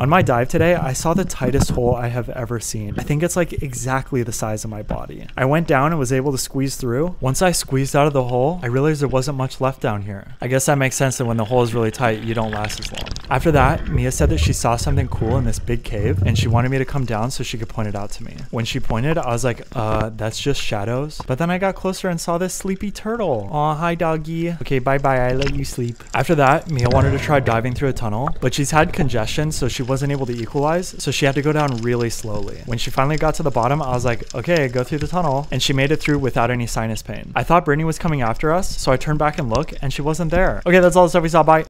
On my dive today, I saw the tightest hole I have ever seen. I think it's like exactly the size of my body. I went down and was able to squeeze through. Once I squeezed out of the hole, I realized there wasn't much left down here. I guess that makes sense that when the hole is really tight, you don't last as long. After that, Mia said that she saw something cool in this big cave and she wanted me to come down so she could point it out to me. When she pointed, I was like, uh, that's just shadows. But then I got closer and saw this sleepy turtle. Aw, hi doggy. Okay, bye bye, I let you sleep. After that, Mia wanted to try diving through a tunnel, but she's had congestion, so she wasn't able to equalize, so she had to go down really slowly. When she finally got to the bottom, I was like, okay, go through the tunnel, and she made it through without any sinus pain. I thought Brittany was coming after us, so I turned back and looked, and she wasn't there. Okay, that's all the stuff we saw. Bye.